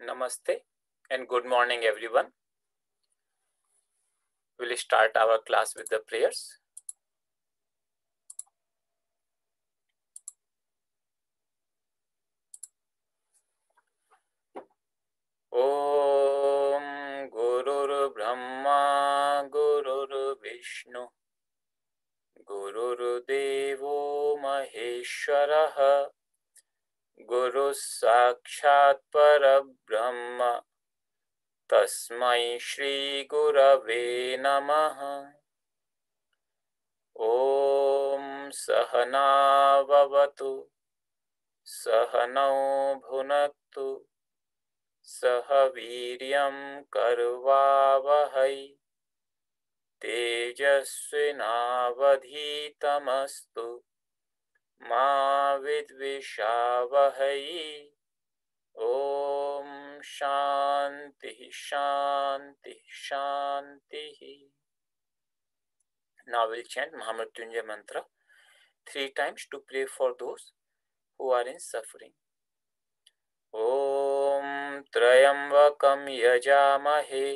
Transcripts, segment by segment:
Namaste and good morning, everyone. We'll start our class with the prayers. Om Gurur Brahma Gurur Vishnu Gurur Devo Maheshwaraha गुरुः साक्षात् परब्रह्म। तस्मै श्रीगुरवे नमः। ॐ सहनाववतु सहनौ भुनक्तु सह वीर्यं कर्वावहै। तेजस्विनावधीतमस्तु। मिद्विषावहई ओम शांति शांति शांति now we'll chant Mahamrityunjaya mantra three times to pray for those who are in suffering ओम त्रयंबक यजामहे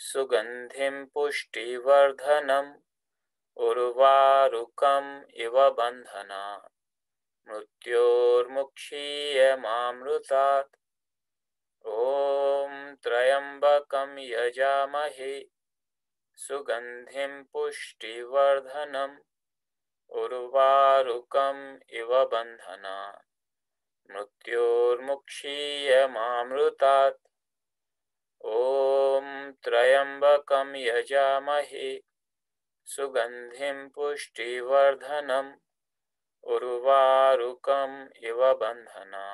सुगंधिम पुष्टिवर्धनम। उर्वारुकम् इव बन्धना। मृत्योर्मुक्षीयमामृतात् ॐ त्र्यम्बकं यजामहे। सुगन्धिं पुष्टिवर्धनम्। उर्वारुकम् इव बन्धना। मृत्योर्मुक्षीयमामृतात् ॐ त्र्यम्बकं यजामहे। सुगन्धिं पुष्टिवर्धनम् उर्वारुकम् इव बन्धना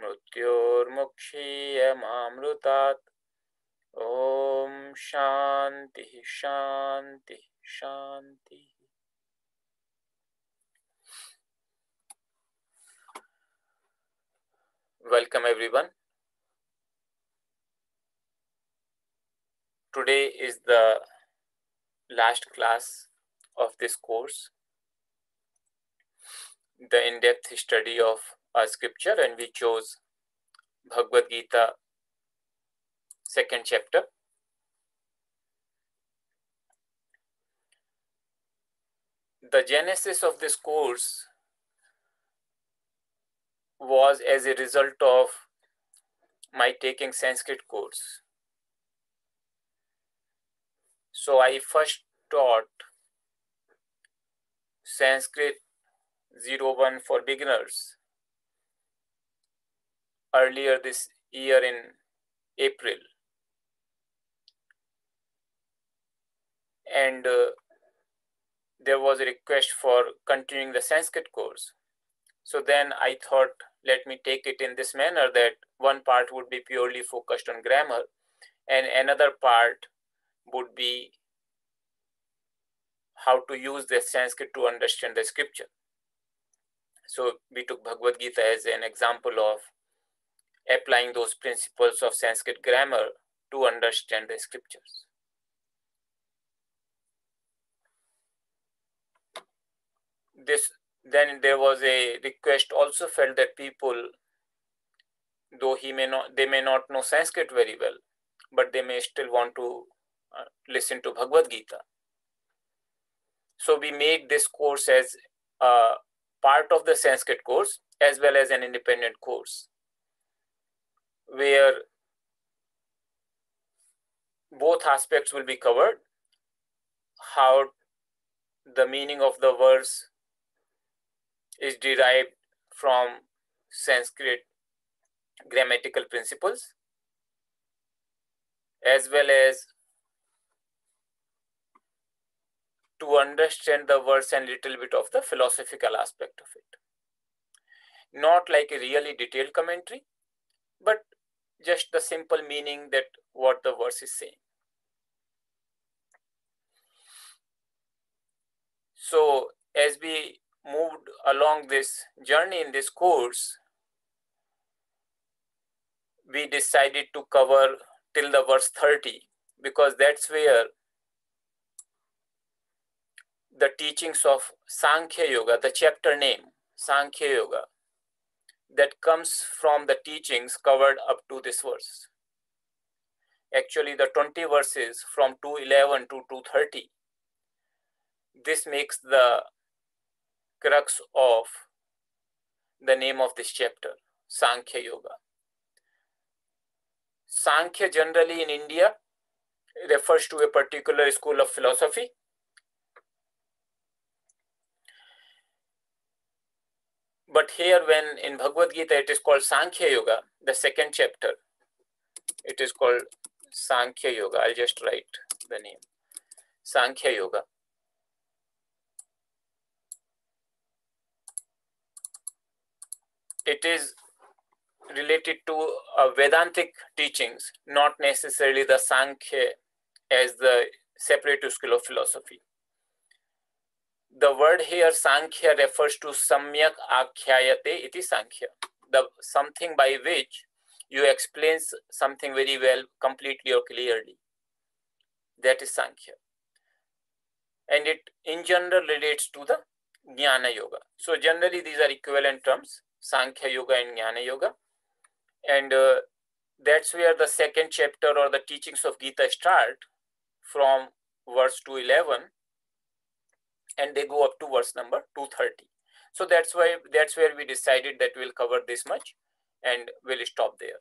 मृत्योर्मुक्षीयमामृतात्। ॐ शान्तिः शान्तिः शान्तिः। Welcome, everyone. Today is the last class of this course, the in-depth study of a scripture and we chose Bhagavad Gita second chapter. The genesis of this course was as a result of my taking Sanskrit course. So I first taught Sanskrit 01 for beginners earlier this year in April. And uh, there was a request for continuing the Sanskrit course. So then I thought, let me take it in this manner that one part would be purely focused on grammar, and another part would be how to use the Sanskrit to understand the scripture. So we took Bhagavad Gita as an example of applying those principles of Sanskrit grammar to understand the scriptures. This then there was a request also felt that people though he may not they may not know sanskrit very well but they may still want to listen to bhagavad gita. So we made this course as a part of the sanskrit course as well as an independent course where both aspects will be covered. How the meaning of the verse is derived from Sanskrit grammatical principles as well as to understand the verse and little bit of the philosophical aspect of it. Not like a really detailed commentary, but just the simple meaning that what the verse is saying. So as we moved along this journey in this course, we decided to cover till the verse 30 because that's where the teachings of Sankhya Yoga, the chapter name, Sankhya Yoga, that comes from the teachings covered up to this verse. Actually, the 20 verses from 211 to 230. This makes the crux of the name of this chapter, Sankhya Yoga. Sankhya generally in India refers to a particular school of philosophy. But here, when in Bhagavad Gita it is called Sankhya Yoga, the second chapter, it is called Sankhya Yoga. I'll just write the name Sankhya Yoga. It is related to uh, Vedantic teachings, not necessarily the Sankhya as the separate school of philosophy. The word here Sankhya refers to Samyak Akhyayate iti Sankhya, the something by which you explain something very well, completely or clearly. That is Sankhya. And it in general relates to the Jnana Yoga. So generally these are equivalent terms, Sankhya Yoga and Jnana Yoga. And uh, that's where the second chapter or the teachings of Gita start from verse 211 and they go up to verse number 230. So that's why that's where we decided that we'll cover this much and we'll stop there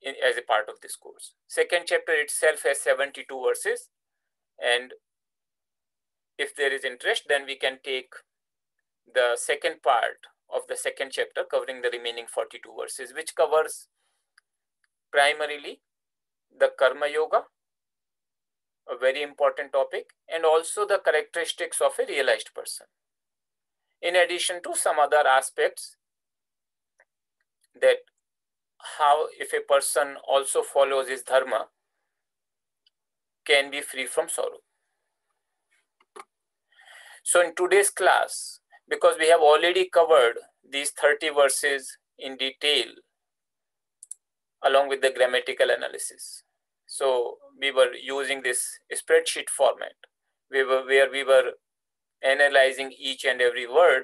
in, as a part of this course. Second chapter itself has 72 verses and if there is interest then we can take the second part of the second chapter covering the remaining 42 verses which covers primarily the karma yoga a very important topic and also the characteristics of a realized person in addition to some other aspects that how if a person also follows his dharma can be free from sorrow so in today's class because we have already covered these 30 verses in detail along with the grammatical analysis. So we were using this spreadsheet format we were, where we were analyzing each and every word,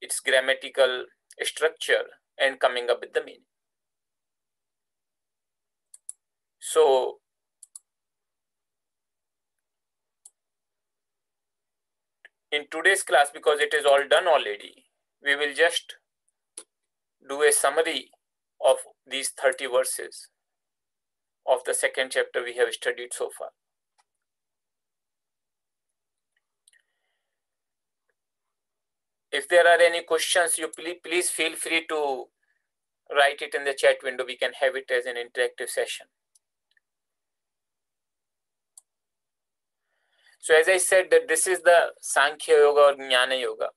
its grammatical structure, and coming up with the meaning. So in today's class, because it is all done already, we will just do a summary of these 30 verses of the second chapter we have studied so far. If there are any questions, you please, please feel free to write it in the chat window. We can have it as an interactive session. So as I said that this is the Sankhya Yoga or Jnana Yoga.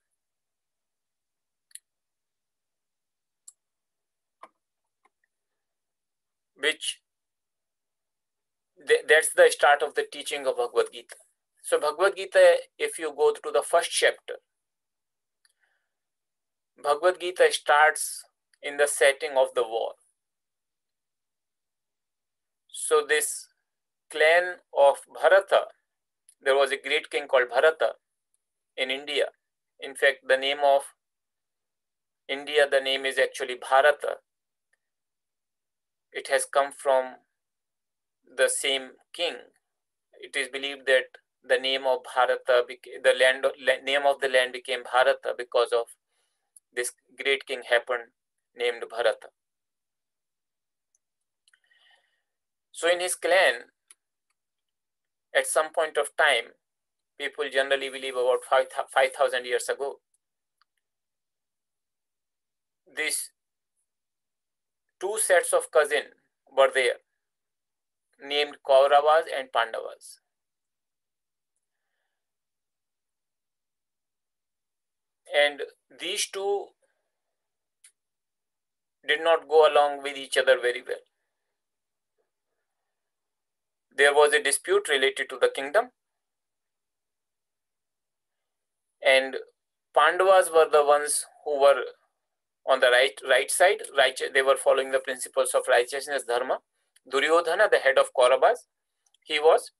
Which that's the start of the teaching of Bhagavad Gita. So Bhagavad Gita, if you go to the first chapter, Bhagavad Gita starts in the setting of the war. So this clan of Bharata there was a great king called Bharata in India. In fact, the name of India, the name is actually Bharata. It has come from the same king. It is believed that the name of Bharata, the land, name of the land became Bharata because of this great king happened named Bharata. So in his clan, at some point of time, people generally believe about 5,000 years ago, these two sets of cousin were there, named Kauravas and Pandavas. And these two did not go along with each other very well there was a dispute related to the kingdom. And Pandavas were the ones who were on the right right side. Right, they were following the principles of righteousness, dharma. Duryodhana, the head of Kauravas, he was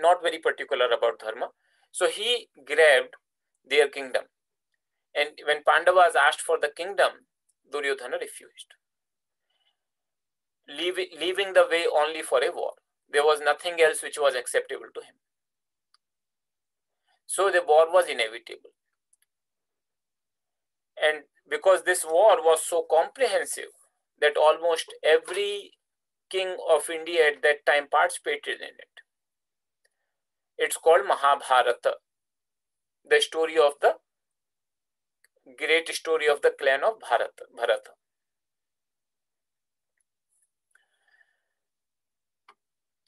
not very particular about dharma. So he grabbed their kingdom. And when Pandavas asked for the kingdom, Duryodhana refused, leaving, leaving the way only for a war. There was nothing else which was acceptable to him. So the war was inevitable. And because this war was so comprehensive that almost every king of India at that time participated in it. It's called Mahabharata, the story of the great story of the clan of Bharata. Bharata.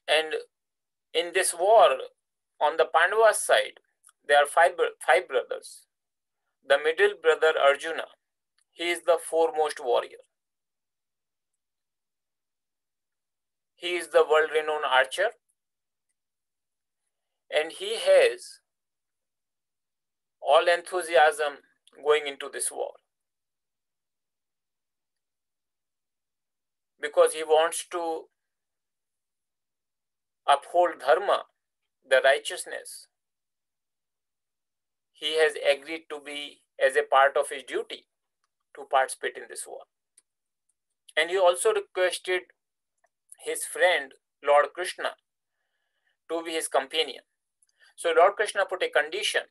And in this war, on the Pandava side, there are five, five brothers. The middle brother Arjuna, he is the foremost warrior. He is the world renowned archer and he has all enthusiasm going into this war because he wants to uphold dharma, the righteousness. He has agreed to be as a part of his duty to participate in this war. And he also requested his friend Lord Krishna to be his companion. So Lord Krishna put a condition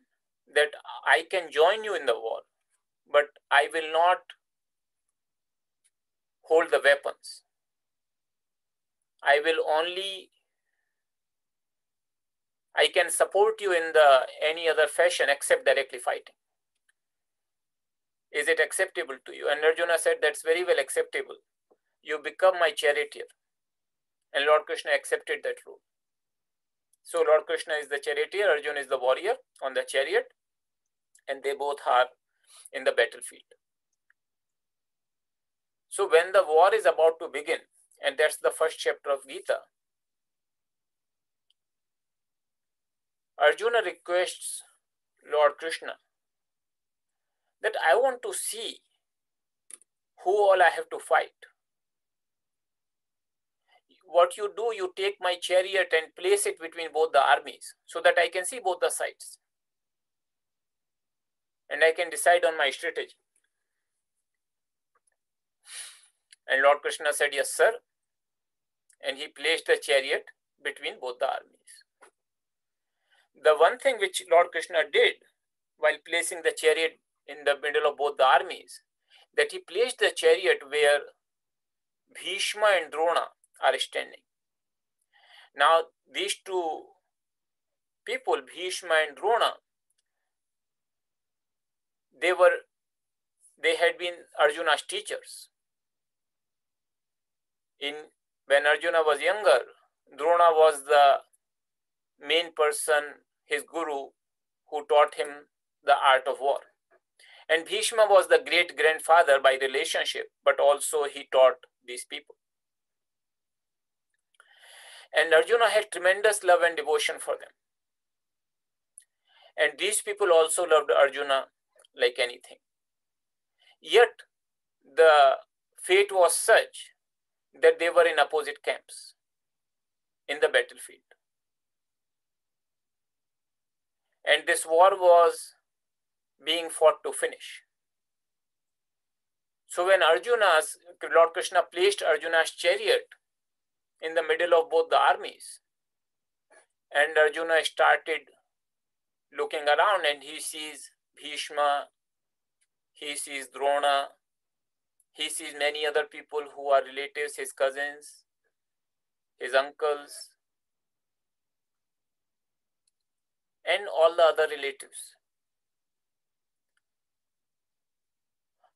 that I can join you in the war, but I will not hold the weapons. I will only I can support you in the any other fashion except directly fighting. Is it acceptable to you? And Arjuna said, That's very well acceptable. You become my charioteer. And Lord Krishna accepted that rule. So Lord Krishna is the charioteer, Arjuna is the warrior on the chariot, and they both are in the battlefield. So when the war is about to begin, and that's the first chapter of Gita, Arjuna requests Lord Krishna that I want to see who all I have to fight what you do, you take my chariot and place it between both the armies so that I can see both the sides. And I can decide on my strategy. And Lord Krishna said, Yes, sir. And he placed the chariot between both the armies. The one thing which Lord Krishna did while placing the chariot in the middle of both the armies, that he placed the chariot where Bhishma and Drona are standing. Now, these two people, Bhishma and Drona, they were they had been Arjuna's teachers. In when Arjuna was younger, Drona was the main person, his guru, who taught him the art of war. And Bhishma was the great grandfather by relationship, but also he taught these people. And Arjuna had tremendous love and devotion for them. And these people also loved Arjuna like anything. Yet, the fate was such that they were in opposite camps in the battlefield. And this war was being fought to finish. So when Arjuna's, Lord Krishna placed Arjuna's chariot in the middle of both the armies. And Arjuna started looking around and he sees Bhishma, he sees Drona, he sees many other people who are relatives, his cousins, his uncles, and all the other relatives.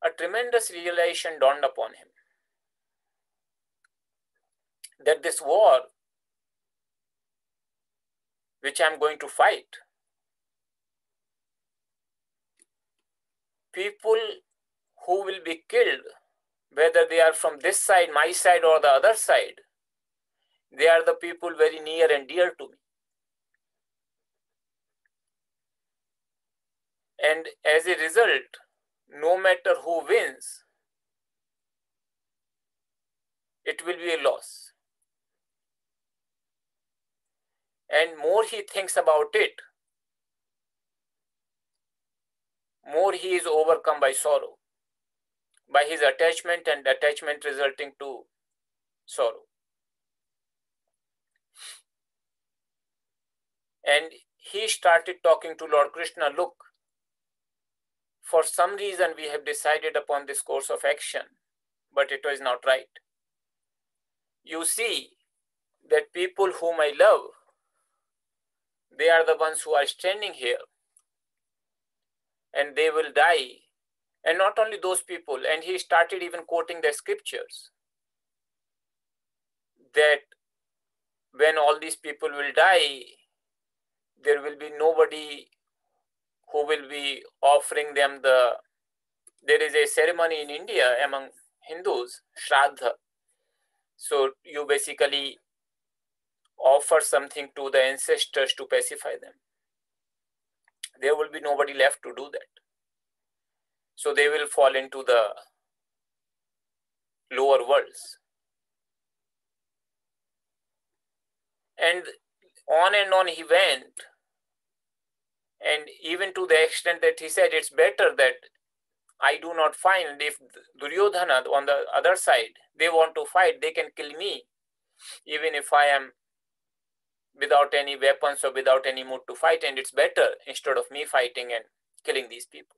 A tremendous realization dawned upon him that this war, which I'm going to fight, people who will be killed, whether they are from this side, my side, or the other side, they are the people very near and dear to me. And as a result, no matter who wins, it will be a loss. And more he thinks about it, more he is overcome by sorrow, by his attachment and attachment resulting to sorrow. And he started talking to Lord Krishna look, for some reason we have decided upon this course of action, but it was not right. You see that people whom I love, they are the ones who are standing here and they will die. And not only those people, and he started even quoting the scriptures that when all these people will die, there will be nobody who will be offering them the. There is a ceremony in India among Hindus, Shraddha. So you basically offer something to the ancestors to pacify them. There will be nobody left to do that. So they will fall into the lower worlds. And on and on he went. And even to the extent that he said, it's better that I do not find if Duryodhana on the other side, they want to fight, they can kill me, even if I am without any weapons or without any mood to fight, and it's better instead of me fighting and killing these people.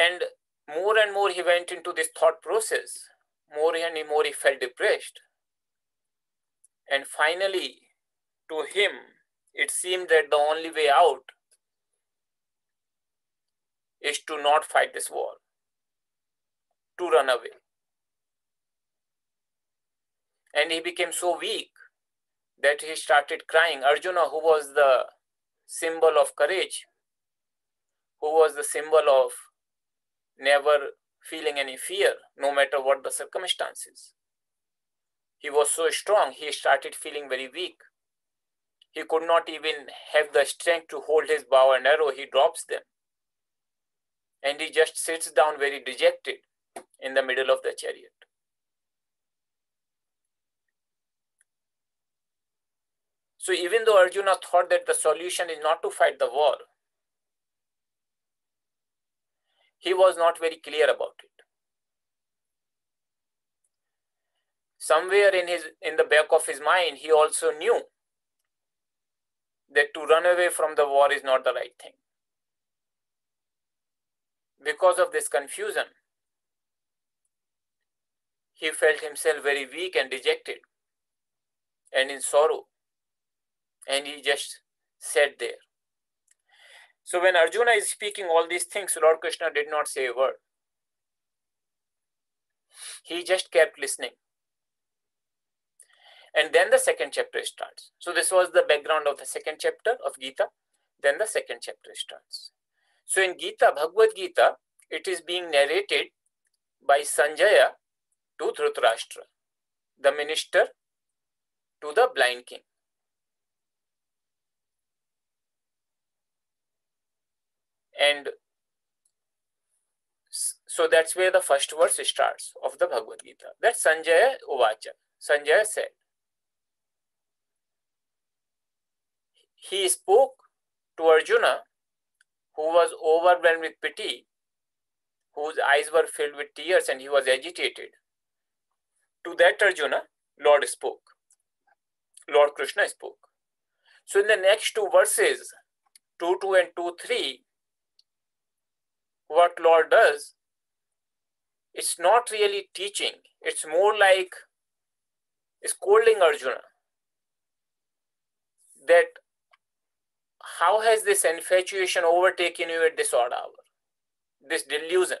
And more and more he went into this thought process, more and more he felt depressed. And finally, to him, it seemed that the only way out is to not fight this war, to run away. And he became so weak that he started crying. Arjuna, who was the symbol of courage, who was the symbol of never feeling any fear, no matter what the circumstances. He was so strong, he started feeling very weak. He could not even have the strength to hold his bow and arrow, he drops them. And he just sits down very dejected in the middle of the chariot. So, even though Arjuna thought that the solution is not to fight the war, he was not very clear about it. Somewhere in his in the back of his mind, he also knew that to run away from the war is not the right thing. Because of this confusion, he felt himself very weak and dejected and in sorrow. And he just sat there. So when Arjuna is speaking all these things, Lord Krishna did not say a word. He just kept listening. And then the second chapter starts. So this was the background of the second chapter of Gita. Then the second chapter starts. So in Gita, Bhagavad Gita, it is being narrated by Sanjaya to Dhritarashtra, the minister to the blind king. And so that's where the first verse starts of the Bhagavad Gita. That Sanjaya Uvacha. Sanjaya said. He spoke to Arjuna, who was overwhelmed with pity, whose eyes were filled with tears and he was agitated. To that Arjuna, Lord spoke. Lord Krishna spoke. So in the next two verses, 2 2 and 2 3, what Lord does, it's not really teaching, it's more like scolding Arjuna. That how has this infatuation overtaken you at this odd hour? This delusion.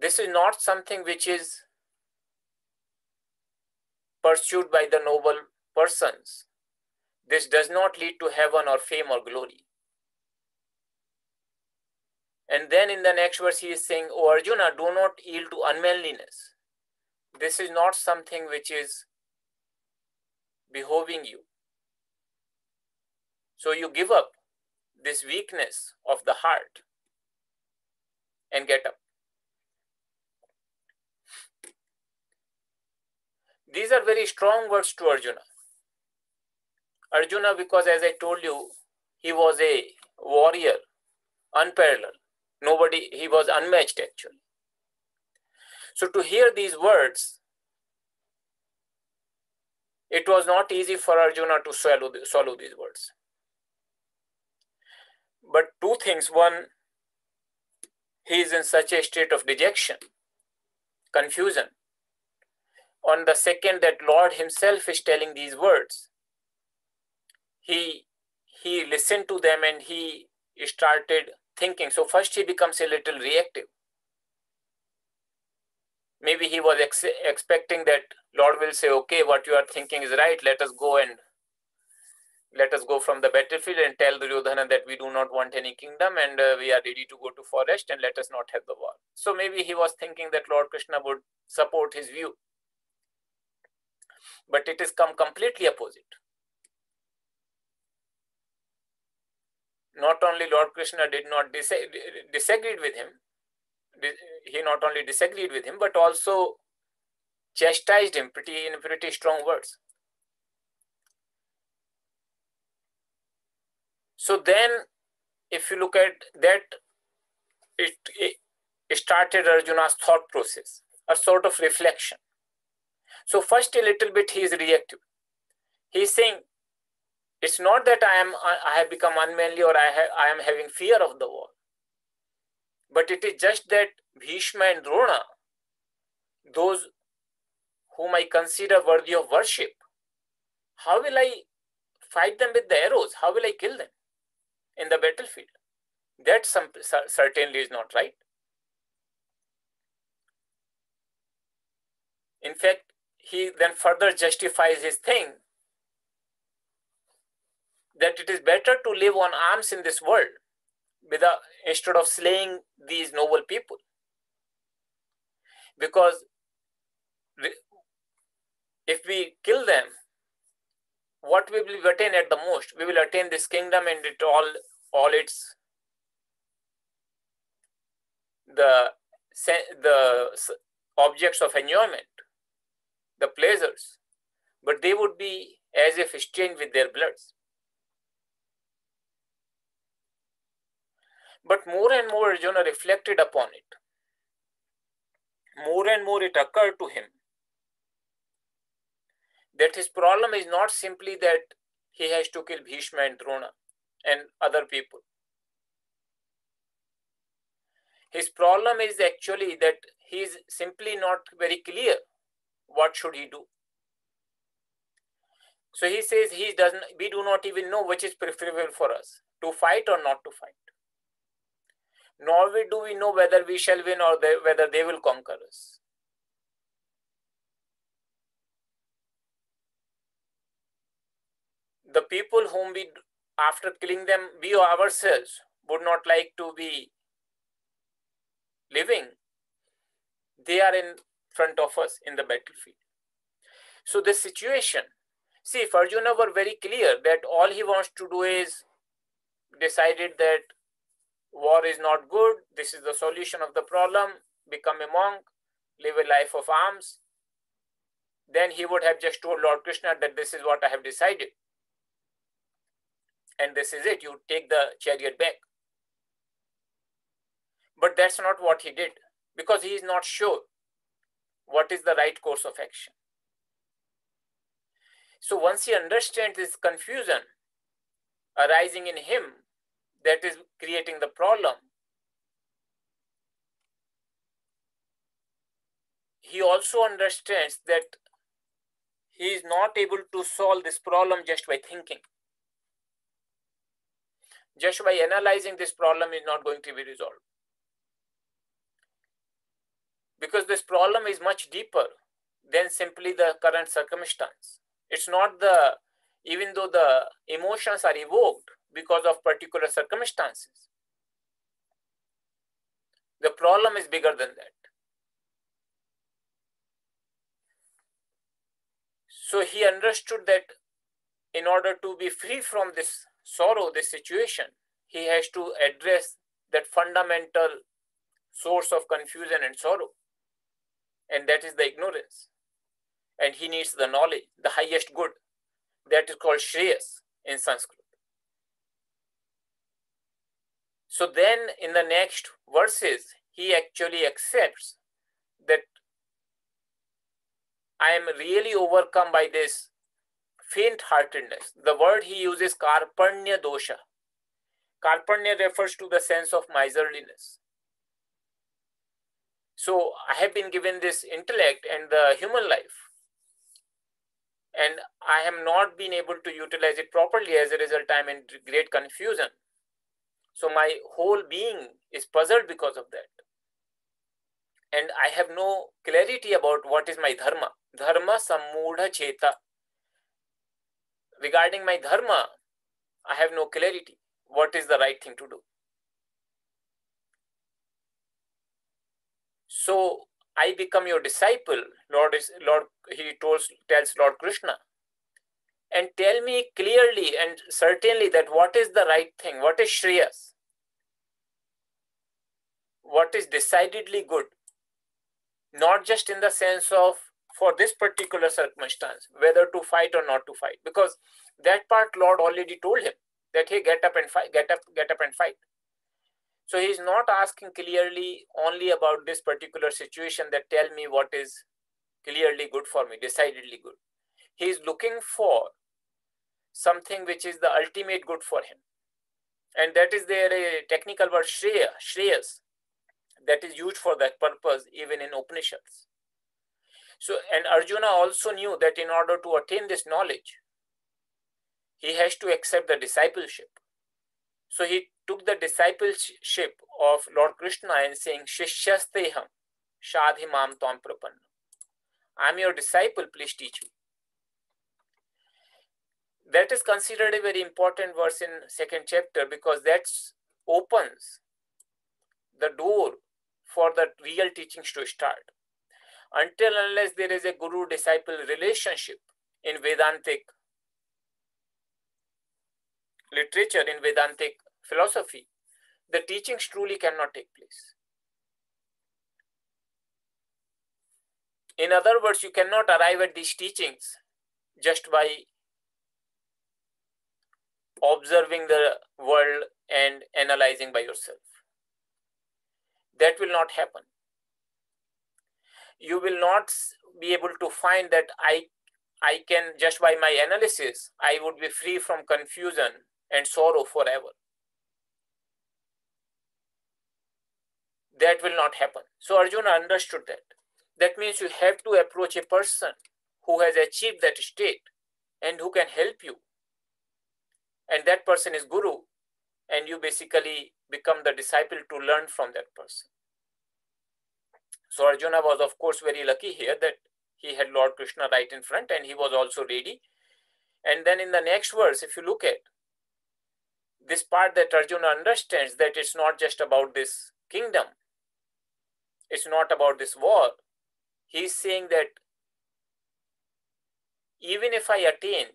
This is not something which is pursued by the noble persons. This does not lead to heaven or fame or glory. And then in the next verse, he is saying, O Arjuna, do not yield to unmanliness. This is not something which is behoving you. So you give up this weakness of the heart and get up. These are very strong words to Arjuna Arjuna, because as I told you, he was a warrior, unparalleled. Nobody, he was unmatched actually. So to hear these words, it was not easy for Arjuna to swallow, swallow these words. But two things. One, he is in such a state of dejection, confusion. On the second, that Lord Himself is telling these words. He he listened to them and he started thinking. So first he becomes a little reactive. Maybe he was ex- expecting that Lord will say, "Okay, what you are thinking is right. Let us go and let us go from the battlefield and tell Duryodhana that we do not want any kingdom and uh, we are ready to go to forest and let us not have the war. So maybe he was thinking that Lord Krishna would support his view. But it has come completely opposite. Not only Lord Krishna did not dis- disagreed with him, he not only disagreed with him, but also chastised him pretty in pretty strong words. So then, if you look at that, it, it started Arjuna's thought process, a sort of reflection. So first, a little bit he is reactive. He's saying, it's not that I am I have become unmanly or I have, I am having fear of the war, but it is just that Bhishma and Drona, those whom I consider worthy of worship, how will I fight them with the arrows? How will I kill them? in the battlefield. That some, certainly is not right. In fact, he then further justifies his thing that it is better to live on arms in this world instead of slaying these noble people. Because if we kill them, what we will attain at the most? We will attain this kingdom and it all all its the the objects of enjoyment, the pleasures, but they would be as if stained with their bloods. But more and more Arjuna reflected upon it. More and more it occurred to him that his problem is not simply that he has to kill Bhishma and Drona and other people. His problem is actually that he is simply not very clear what should he do. So he says he doesn't we do not even know which is preferable for us, to fight or not to fight. Nor do we know whether we shall win or they, whether they will conquer us. The people whom we after killing them, we ourselves would not like to be living, they are in front of us in the battlefield. So, this situation, see, if Arjuna were very clear that all he wants to do is decided that war is not good, this is the solution of the problem, become a monk, live a life of arms, then he would have just told Lord Krishna that this is what I have decided and this is it. You take the chariot back. But that's not what he did because he is not sure what is the right course of action. So once he understands this confusion arising in him that is creating the problem, he also understands that he is not able to solve this problem just by thinking just by analyzing this problem is not going to be resolved. Because this problem is much deeper than simply the current circumstance. It's not the, even though the emotions are evoked because of particular circumstances, the problem is bigger than that. So he understood that in order to be free from this sorrow, this situation, he has to address that fundamental source of confusion and sorrow. And that is the ignorance. And he needs the knowledge, the highest good, That is called Shreyas in Sanskrit. So then in the next verses, he actually accepts that I am really overcome by this faint heartedness. The word he uses, karpanya dosha. Karpanya refers to the sense of miserliness. So I have been given this intellect and the human life. And I have not been able to utilize it properly. As a result, I'm in great confusion. So my whole being is puzzled because of that. And I have no clarity about what is my dharma. Dharma sammudha cheta. Regarding my dharma, I have no clarity. What is the right thing to do? So I become your disciple, Lord is Lord, he tells Lord Krishna. And tell me clearly and certainly that what is the right thing, what is Shreyas, what is decidedly good, not just in the sense of for this particular circumstance, whether to fight or not to fight, because that part Lord already told him that he get up and fight, get up, get up and fight. So he's not asking clearly only about this particular situation that tell me what is clearly good for me, decidedly good. He's looking for something which is the ultimate good for him. And that is their a technical word shreya, shreyas, that is used for that purpose even in Upanishads. So, and Arjuna also knew that in order to attain this knowledge, he has to accept the discipleship. So he took the discipleship of Lord Krishna and saying, Shishyasteham Shadhimam Tam Prapanna. I'm your disciple, please teach me. That is considered a very important verse in second chapter because that opens the door for the real teachings to start. Until unless there is a guru-disciple relationship in Vedantic literature, in Vedantic philosophy, the teachings truly cannot take place. In other words, you cannot arrive at these teachings just by observing the world and analyzing by yourself. That will not happen. You will not be able to find that I, I can, just by my analysis, I would be free from confusion and sorrow forever. that will not happen. So Arjuna understood that. That means you have to approach a person who has achieved that state and who can help you. And that person is Guru, and you basically become the disciple to learn from that person. So Arjuna was, of course, very lucky here that he had Lord Krishna right in front and he was also ready. And then in the next verse, if you look at this part that Arjuna understands that it's not just about this kingdom, it's not about this war. He's saying that even if I attain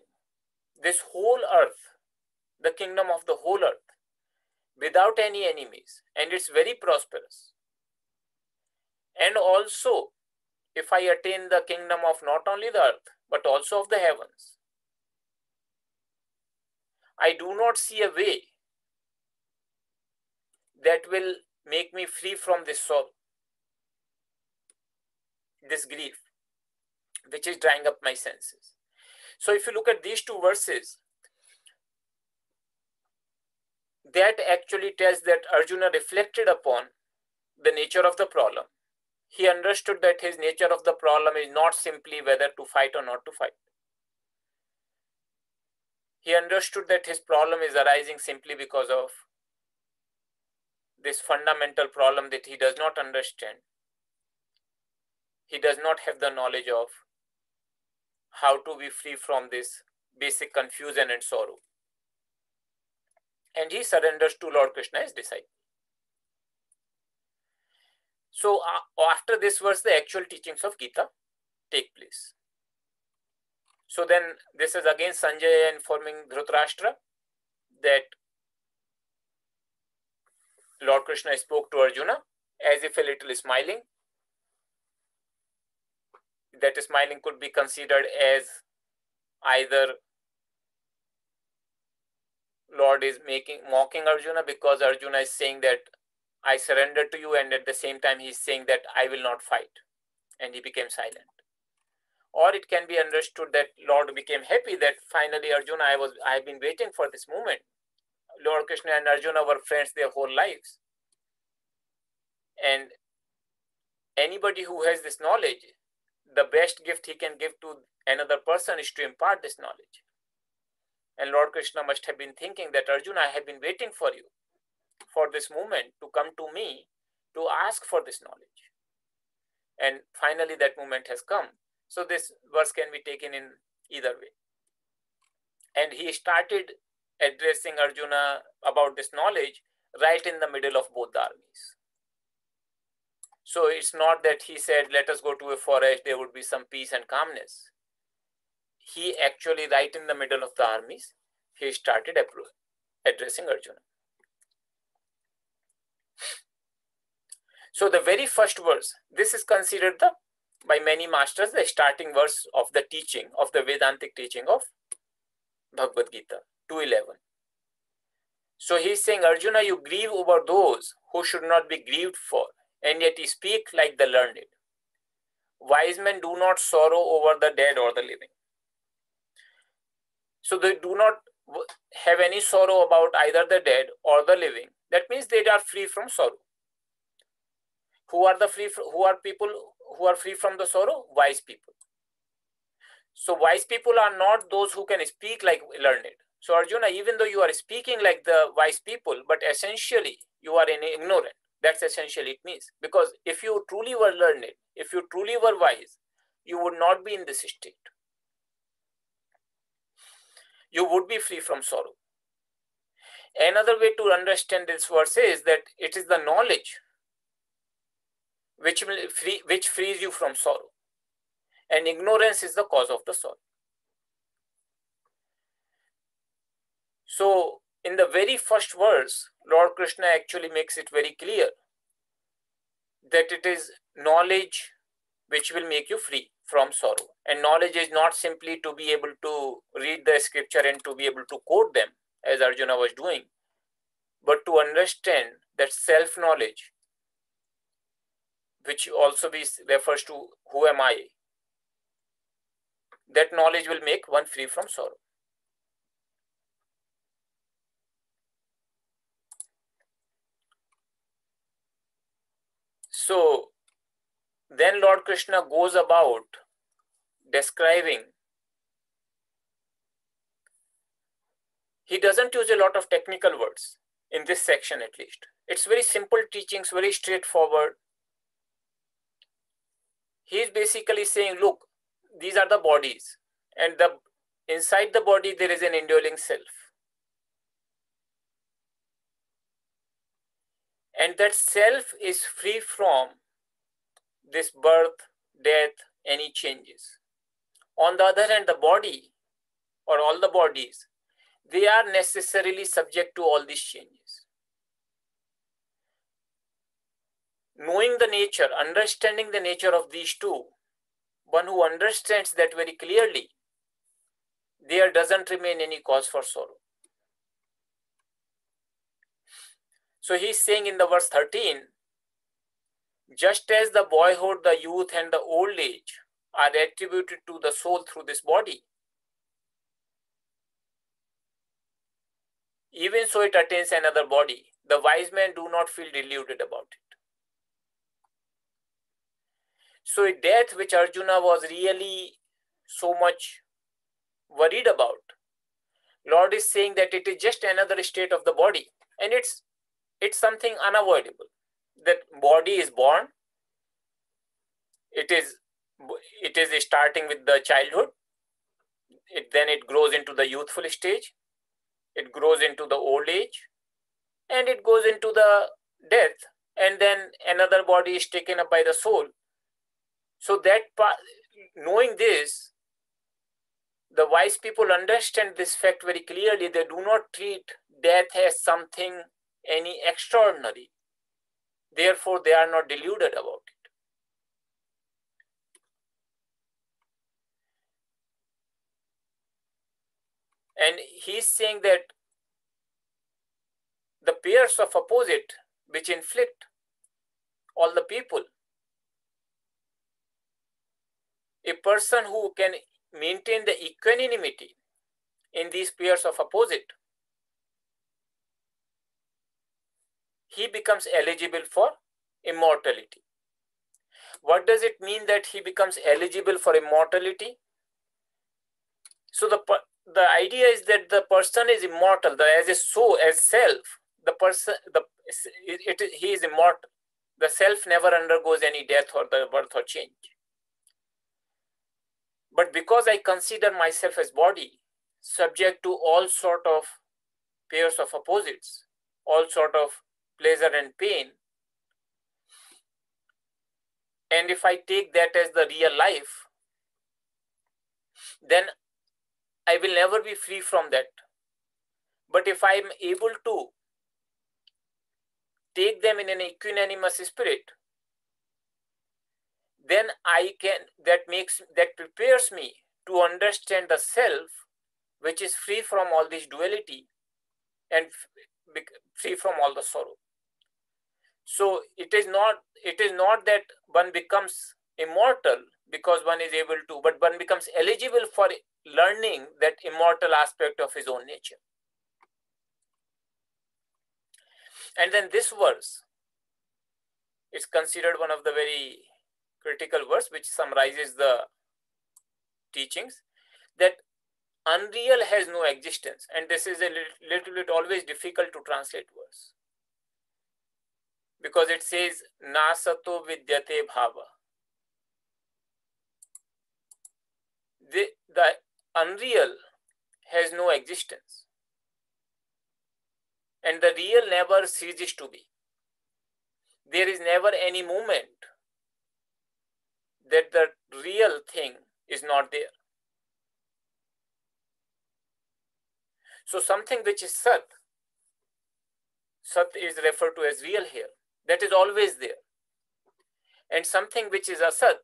this whole earth, the kingdom of the whole earth, without any enemies, and it's very prosperous, and also if I attain the kingdom of not only the earth, but also of the heavens, I do not see a way that will make me free from this sorrow this grief, which is drying up my senses. So if you look at these two verses, that actually tells that Arjuna reflected upon the nature of the problem. He understood that his nature of the problem is not simply whether to fight or not to fight. He understood that his problem is arising simply because of this fundamental problem that he does not understand he does not have the knowledge of how to be free from this basic confusion and sorrow. And he surrenders to Lord Krishna as disciple. So uh, after this verse, the actual teachings of Gita take place. So then this is again Sanjay informing Dhritarashtra that Lord Krishna spoke to Arjuna as if a little smiling that smiling could be considered as either Lord is making mocking Arjuna because Arjuna is saying that I surrender to you, and at the same time he's saying that I will not fight, and he became silent. Or it can be understood that Lord became happy that finally Arjuna, I was I have been waiting for this moment. Lord Krishna and Arjuna were friends their whole lives. And anybody who has this knowledge, the best gift he can give to another person is to impart this knowledge. And Lord Krishna must have been thinking that Arjuna, I have been waiting for you, for this moment to come to me to ask for this knowledge. And finally, that moment has come. So, this verse can be taken in either way. And he started addressing Arjuna about this knowledge right in the middle of both the armies. So, it's not that he said, Let us go to a forest, there would be some peace and calmness he actually, right in the middle of the armies, he started addressing Arjuna. So the very first verse, this is considered the by many masters the starting verse of the teaching of the Vedantic teaching of Bhagavad Gita 211. So he's saying, Arjuna, you grieve over those who should not be grieved for, and yet you speak like the learned. Wise men do not sorrow over the dead or the living. So they do not have any sorrow about either the dead or the living. That means they are free from sorrow. Who are the free? Who are people who are free from the sorrow? Wise people. So wise people are not those who can speak like learned. So Arjuna, even though you are speaking like the wise people, but essentially you are in ignorant. That's essentially it means. Because if you truly were learned, if you truly were wise, you would not be in this state you would be free from sorrow. Another way to understand this verse is that it is the knowledge which, will free, which frees you from sorrow. And ignorance is the cause of the sorrow. So, in the very first verse, Lord Krishna actually makes it very clear that it is knowledge which will make you free from sorrow. And knowledge is not simply to be able to read the scripture and to be able to quote them, as Arjuna was doing, but to understand that self knowledge, which also be, refers to who am I, that knowledge will make one free from sorrow. So, then Lord Krishna goes about describing. He doesn't use a lot of technical words in this section, at least. It's very simple teachings, very straightforward. He's basically saying, look, these are the bodies, and the inside the body there is an indwelling self. And that self is free from this birth, death, any changes. On the other hand, the body or all the bodies, they are necessarily subject to all these changes. Knowing the nature, understanding the nature of these two, one who understands that very clearly, there doesn't remain any cause for sorrow. So he's saying in the verse 13, just as the boyhood, the youth, and the old age are attributed to the soul through this body, even so it attains another body. The wise men do not feel deluded about it. So, death which Arjuna was really so much worried about, Lord is saying that it is just another state of the body, and it's it's something unavoidable that body is born it is it is starting with the childhood it then it grows into the youthful stage it grows into the old age and it goes into the death and then another body is taken up by the soul. So that knowing this the wise people understand this fact very clearly. They do not treat death as something any extraordinary Therefore, they are not deluded about it. And he's saying that the pairs of opposite which inflict all the people. A person who can maintain the equanimity in these pairs of opposite, he becomes eligible for immortality. What does it mean that he becomes eligible for immortality? So the the idea is that the person is immortal, the, as a soul, as self. The person, the it, it, he is immortal. The self never undergoes any death or the birth or change. But because I consider myself as body, subject to all sort of pairs of opposites, all sort of pleasure and pain, and if I take that as the real life, then I will never be free from that. But if I am able to take them in an equanimous spirit, then I can, that makes, that prepares me to understand the self, which is free from all this duality and free from all the sorrow. So it is not, it is not that one becomes immortal because one is able to, but one becomes eligible for learning that immortal aspect of his own nature. And then this verse is considered one of the very critical verse which summarizes the teachings that unreal has no existence and this is a little bit always difficult to translate verse because it says nasato vidyate bhava the, the unreal has no existence. And the real never ceases to be. There is never any moment that the real thing is not there. So something which is Sat, Sat is referred to as real here, that is always there. And something which is Asat,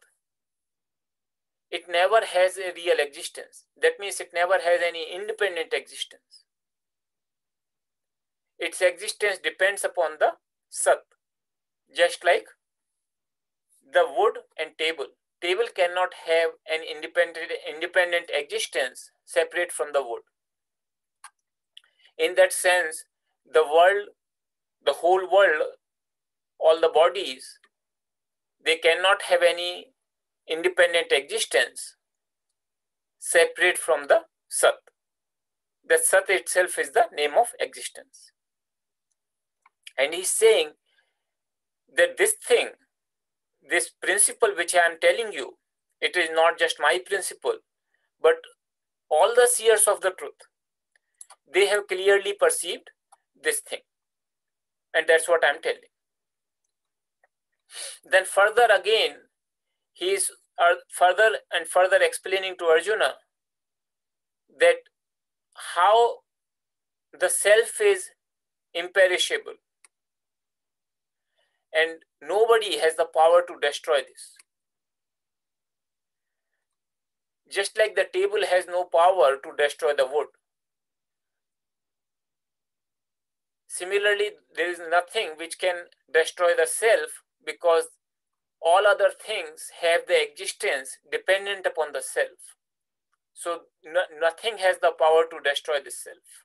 it never has a real existence. That means it never has any independent existence. Its existence depends upon the Sat, just like the wood and table. Table cannot have an independent, independent existence separate from the wood. In that sense, the world, the whole world, all the bodies, they cannot have any independent existence separate from the Sat. The Sat itself is the name of existence. And he's saying that this thing, this principle which I am telling you, it is not just my principle, but all the seers of the truth, they have clearly perceived this thing. And that's what I'm telling. Then further again, he is uh, further and further explaining to Arjuna that how the self is imperishable and nobody has the power to destroy this. Just like the table has no power to destroy the wood. Similarly, there is nothing which can destroy the self because all other things have the existence dependent upon the self. So no, nothing has the power to destroy the self.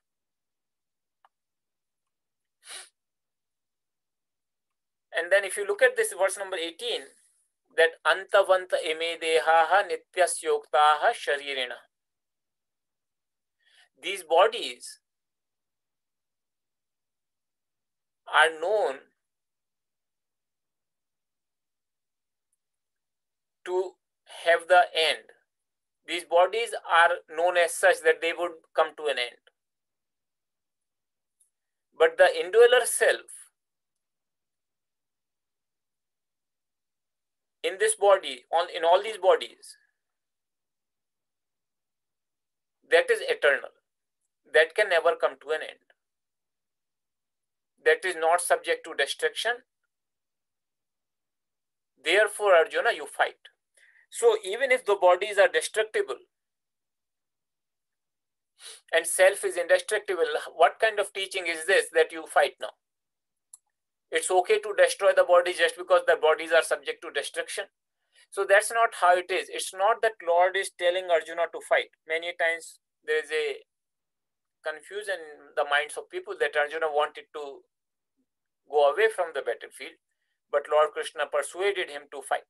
And then if you look at this verse number 18, that antavanta eme dehaha nityasyoktaha sharirina. These bodies are known to have the end. These bodies are known as such that they would come to an end. But the indweller self in this body, on in all these bodies, that is eternal. That can never come to an end. That is not subject to destruction. Therefore, Arjuna, you fight. So even if the bodies are destructible, and self is indestructible. What kind of teaching is this that you fight now? It's okay to destroy the body just because the bodies are subject to destruction. So that's not how it is. It's not that Lord is telling Arjuna to fight. Many times there is a confusion in the minds of people that Arjuna wanted to go away from the battlefield, but Lord Krishna persuaded him to fight.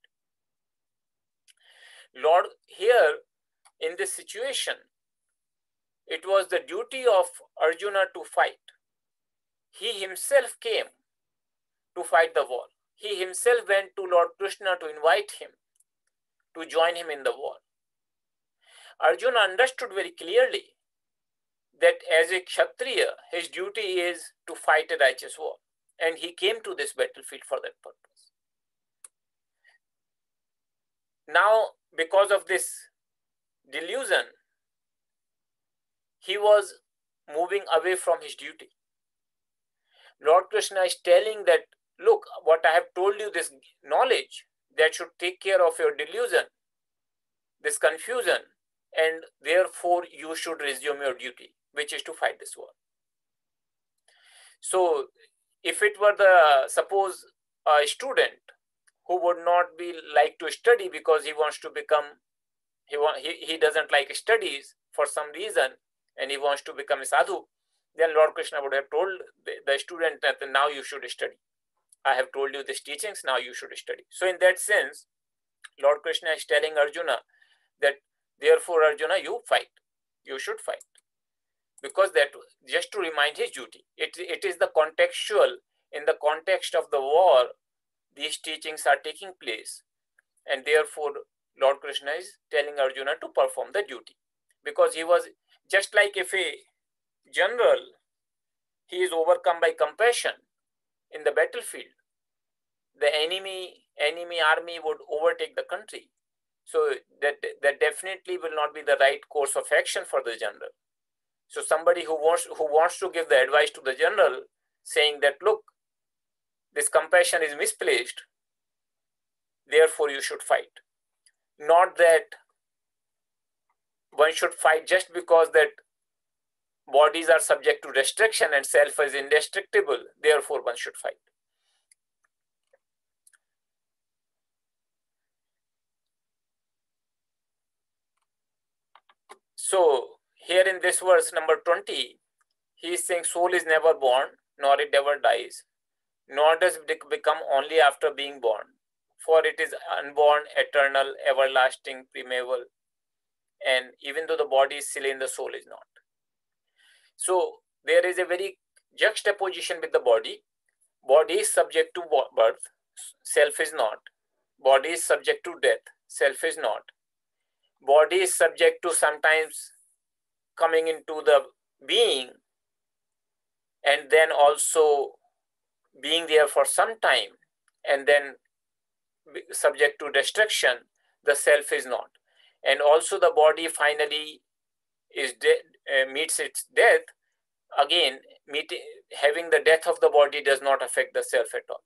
Lord, here in this situation, it was the duty of Arjuna to fight. He himself came to fight the war. He himself went to Lord Krishna to invite him to join him in the war. Arjuna understood very clearly that as a Kshatriya, his duty is to fight a righteous war. And he came to this battlefield for that purpose. Now, because of this delusion, he was moving away from his duty. Lord Krishna is telling that, look, what I have told you, this knowledge that should take care of your delusion, this confusion, and therefore you should resume your duty, which is to fight this war. So, if it were the suppose a student who would not be like to study because he wants to become he want he, he doesn't like studies for some reason and he wants to become a sadhu then lord krishna would have told the, the student that now you should study. I have told you these teachings now you should study. So in that sense lord krishna is telling arjuna that therefore arjuna you fight. You should fight. Because that just to remind his duty it, it is the contextual in the context of the war these teachings are taking place. And therefore lord krishna is telling arjuna to perform the duty. Because he was just like if a general he is overcome by compassion in the battlefield the enemy enemy army would overtake the country. So that that definitely will not be the right course of action for the general. So somebody who wants who wants to give the advice to the general saying that look this compassion is misplaced therefore you should fight. Not that one should fight just because that bodies are subject to restriction and self is indestructible therefore one should fight. So here in this verse number 20 he is saying soul is never born nor it ever dies nor does it become only after being born. For it is unborn, eternal, everlasting, primeval, and even though the body is slain, the soul is not. So there is a very juxtaposition with the body. Body is subject to birth, self is not. Body is subject to death, self is not. Body is subject to sometimes coming into the being and then also being there for some time and then subject to destruction, the self is not. And also the body finally is dead, uh, meets its death. Again, meet, having the death of the body does not affect the self at all.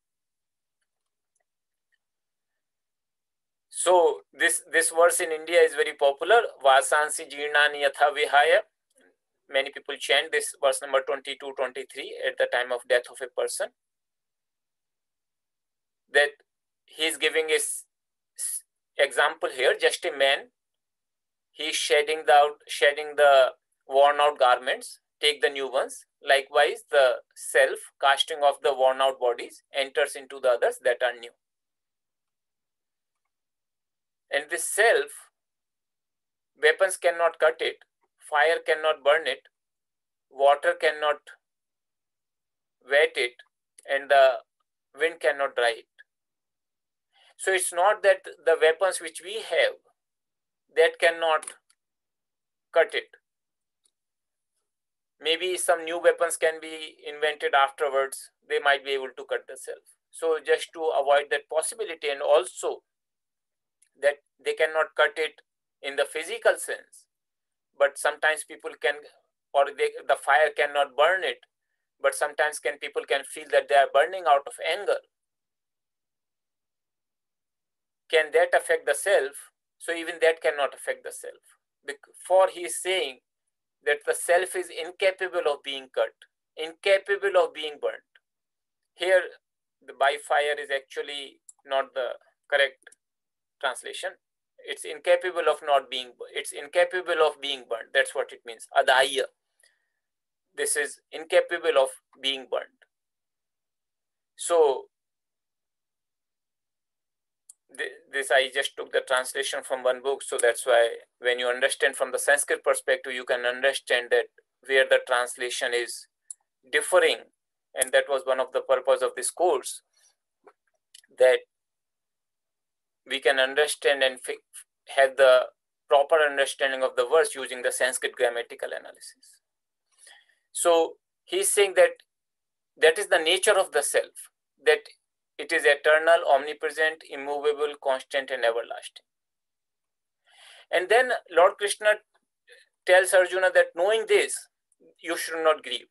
So this, this verse in India is very popular. Vasansi jirnani yatha vihaya. Many people chant this verse number 22, 23 at the time of death of a person that he's giving his example here just a man. He's shedding the shedding the worn out garments. Take the new ones. Likewise the self casting off the worn out bodies enters into the others that are new. And this self weapons cannot cut it. Fire cannot burn it. Water cannot wet it. And the wind cannot dry it so it's not that the weapons which we have that cannot cut it. Maybe some new weapons can be invented afterwards. They might be able to cut the self. So just to avoid that possibility and also that they cannot cut it in the physical sense, but sometimes people can or they, the fire cannot burn it, but sometimes can people can feel that they are burning out of anger can that affect the self? So even that cannot affect the self. For he is saying that the self is incapable of being cut, incapable of being burnt. Here, the by fire is actually not the correct translation. It's incapable of not being, it's incapable of being burnt. That's what it means. Adaya. This is incapable of being burnt. So this I just took the translation from one book, so that's why when you understand from the Sanskrit perspective, you can understand that where the translation is differing, and that was one of the purpose of this course, that we can understand and have the proper understanding of the verse using the Sanskrit grammatical analysis. So he's saying that that is the nature of the self, that it is eternal, omnipresent, immovable, constant, and everlasting. And then Lord Krishna tells Arjuna that knowing this, you should not grieve.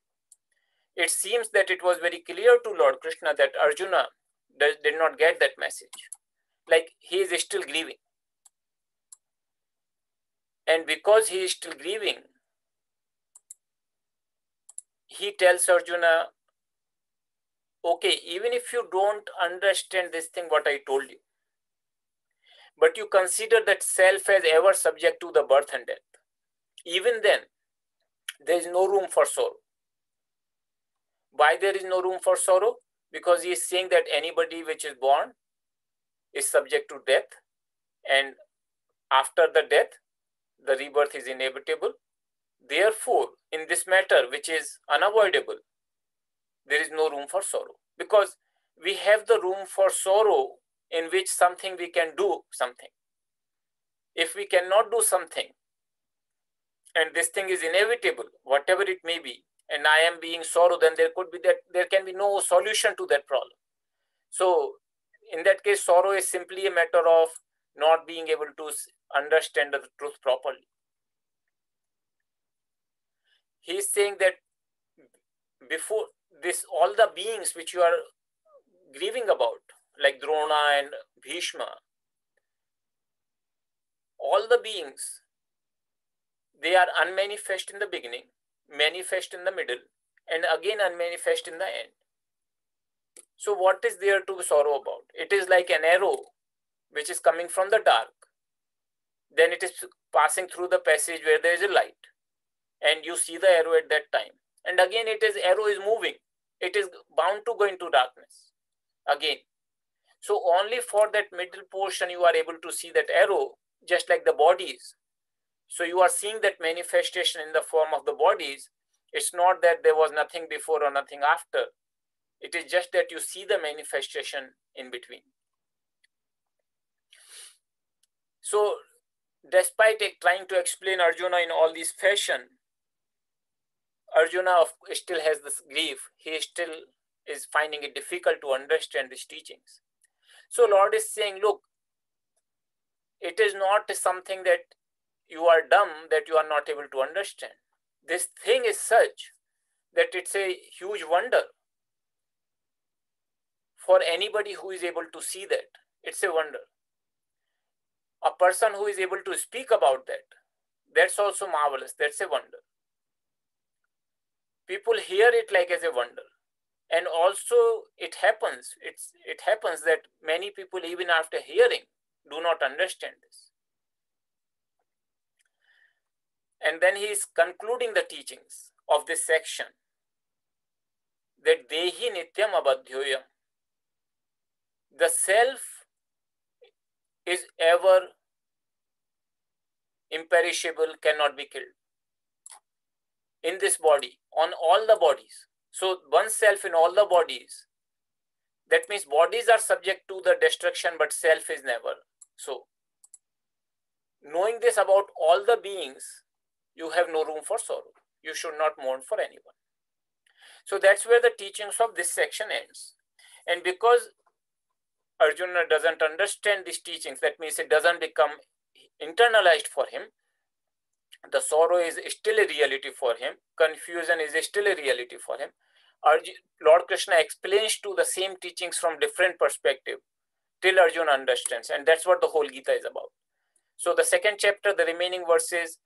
It seems that it was very clear to Lord Krishna that Arjuna does, did not get that message. Like he is still grieving. And because he is still grieving, he tells Arjuna okay, even if you don't understand this thing, what I told you, but you consider that self as ever subject to the birth and death, even then, there is no room for sorrow. Why there is no room for sorrow? Because he is saying that anybody which is born is subject to death, and after the death, the rebirth is inevitable. Therefore, in this matter, which is unavoidable, there is no room for sorrow because we have the room for sorrow in which something we can do something. If we cannot do something, and this thing is inevitable, whatever it may be, and I am being sorrow, then there could be that there can be no solution to that problem. So, in that case, sorrow is simply a matter of not being able to understand the truth properly. He is saying that before this all the beings which you are grieving about, like Drona and Bhishma, all the beings, they are unmanifest in the beginning, manifest in the middle, and again unmanifest in the end. So, what is there to sorrow about? It is like an arrow which is coming from the dark. Then it is passing through the passage where there is a light, and you see the arrow at that time. And again, it is arrow is moving it is bound to go into darkness again. So only for that middle portion you are able to see that arrow, just like the bodies. So you are seeing that manifestation in the form of the bodies. It's not that there was nothing before or nothing after. It is just that you see the manifestation in between. So despite trying to explain Arjuna in all these fashion, Arjuna still has this grief. He still is finding it difficult to understand these teachings. So Lord is saying, look, it is not something that you are dumb that you are not able to understand. This thing is such that it's a huge wonder for anybody who is able to see that. It's a wonder. A person who is able to speak about that, that's also marvelous. That's a wonder people hear it like as a wonder. And also it happens it's it happens that many people even after hearing do not understand this. And then he is concluding the teachings of this section that dehi nityam abadhyoyam the self is ever imperishable cannot be killed in this body, on all the bodies. So one self in all the bodies. That means bodies are subject to the destruction, but self is never. So knowing this about all the beings, you have no room for sorrow. You should not mourn for anyone. So that's where the teachings of this section ends. And because Arjuna doesn't understand these teachings, that means it doesn't become internalized for him, the sorrow is still a reality for him confusion is still a reality for him lord krishna explains to the same teachings from different perspective till arjuna understands and that's what the whole gita is about so the second chapter the remaining verses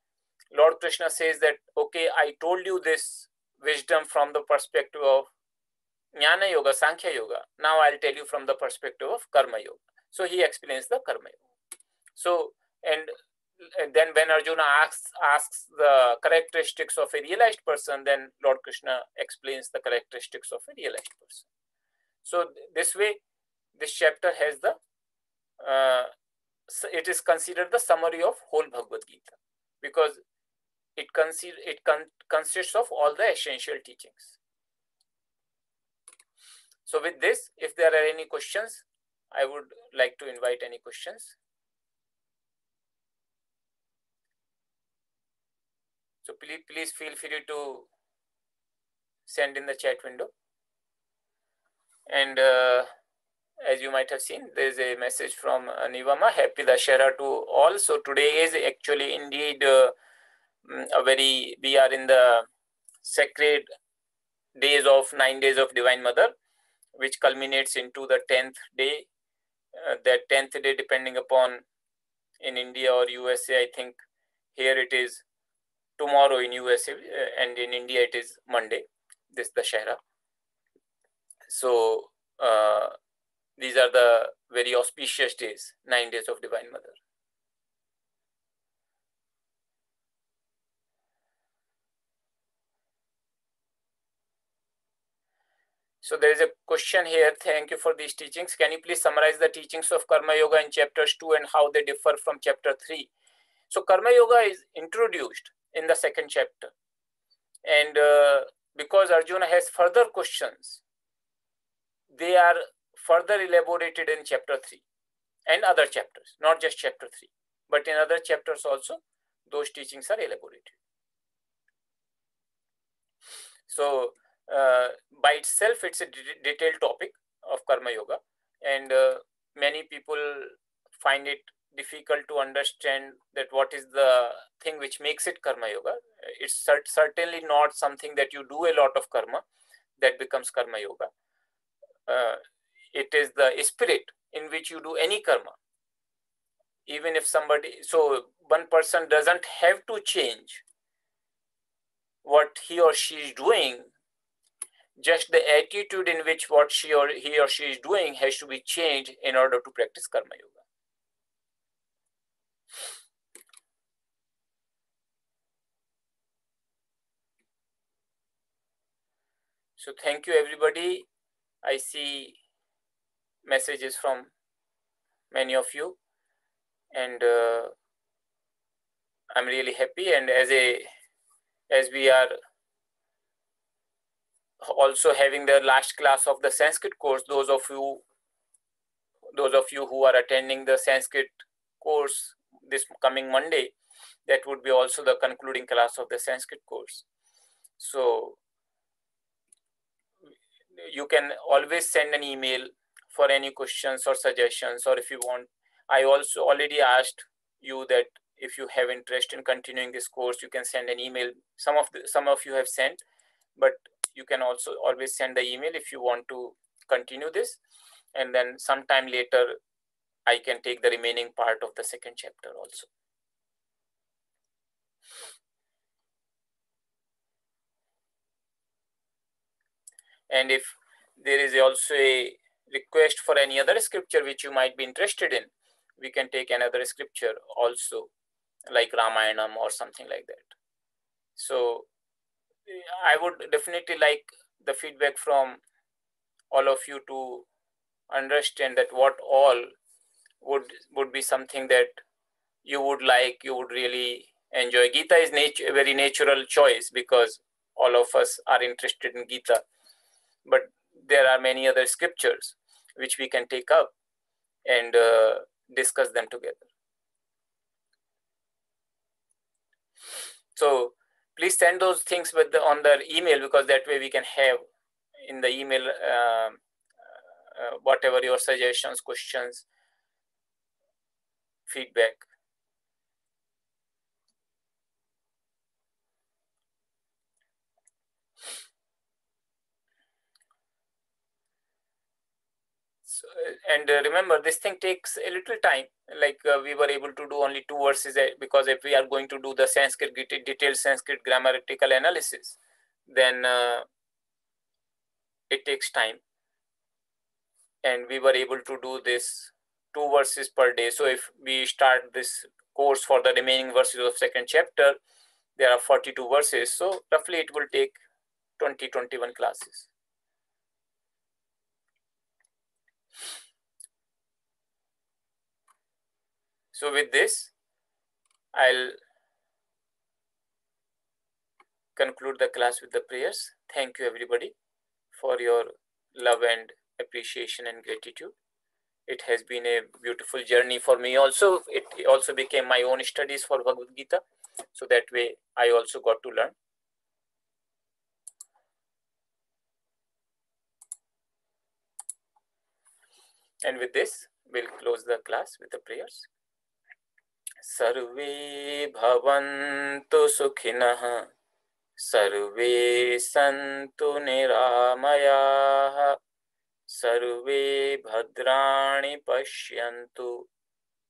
Lord Krishna says that, okay, I told you this wisdom from the perspective of Jnana Yoga, Sankhya Yoga. Now I'll tell you from the perspective of Karma Yoga. So he explains the Karma Yoga. So, and then when Arjuna asks, asks the characteristics of a realized person, then Lord Krishna explains the characteristics of a realized person. So this way, this chapter has the, uh, it is considered the summary of whole Bhagavad Gita because it, consider, it con consists of all the essential teachings. So with this, if there are any questions, I would like to invite any questions. So please, please feel free to send in the chat window. And uh, as you might have seen, there is a message from uh, Nivama, Happy Dashara to all. So today is actually indeed uh, mm, a very, we are in the sacred days of nine days of Divine Mother, which culminates into the 10th day. Uh, that 10th day, depending upon in India or USA, I think here it is tomorrow in USA uh, and in India it is Monday, this the Dashera. So uh, these are the very auspicious days, nine days of Divine Mother. So there is a question here. Thank you for these teachings. Can you please summarize the teachings of Karma Yoga in chapters 2 and how they differ from chapter 3? So Karma Yoga is introduced in the second chapter. And uh, because Arjuna has further questions, they are further elaborated in chapter 3 and other chapters, not just chapter 3, but in other chapters also, those teachings are elaborated. So uh, by itself, it's a detailed topic of Karma Yoga, and uh, many people find it difficult to understand that what is the thing which makes it Karma Yoga. It's cert certainly not something that you do a lot of karma that becomes Karma Yoga. Uh, it is the spirit in which you do any karma. Even if somebody, so one person doesn't have to change what he or she is doing just the attitude in which what she or he or she is doing has to be changed in order to practice karma yoga so thank you everybody. I see messages from many of you. And uh, i'm really happy. And as a as we are also having the last class of the Sanskrit course, those of you those of you who are attending the Sanskrit course this coming Monday, that would be also the concluding class of the Sanskrit course. So you can always send an email for any questions or suggestions, or if you want. I also already asked you that if you have interest in continuing this course, you can send an email. Some of the, some of you have sent, but you can also always send the email if you want to continue this and then sometime later i can take the remaining part of the second chapter also. And if there is also a request for any other scripture which you might be interested in we can take another scripture also like ramayanam or something like that. So I would definitely like the feedback from all of you to understand that what all would would be something that you would like, you would really enjoy. Gita is nature, a very natural choice because all of us are interested in Gita. But there are many other scriptures which we can take up and uh, discuss them together. So please send those things with the, on the email because that way we can have in the email uh, uh, whatever your suggestions, questions, feedback. So, and uh, remember, this thing takes a little time. Like uh, we were able to do only two verses uh, because if we are going to do the Sanskrit detailed Sanskrit grammatical analysis, then uh, it takes time. And we were able to do this two verses per day. So if we start this course for the remaining verses of second chapter, there are 42 verses. So roughly it will take 20, 21 classes. So with this, I'll conclude the class with the prayers. Thank you everybody for your love and appreciation and gratitude. It has been a beautiful journey for me also. It also became my own studies for Bhagavad Gita. So that way I also got to learn. And with this, we'll close the class with the prayers. सर्वे भवन्तु सुखिनः सर्वे सन्तु निरामयाः सर्वे भद्राणि पश्यन्तु।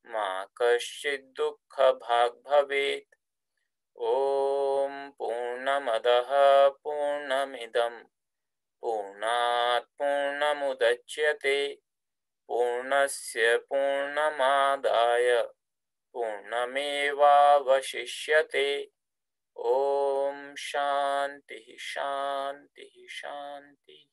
मा कश्चित् दुःखभाग् भवेत् ॐ पूर्णमदः पूर्णमिदं पूर्णात् पूर्णमुदच्यते। पूर्णस्य पूर्णमादाय। पूर्णमेवावशिष्यते। ॐ शान्तिः शान्तिः शान्तिः।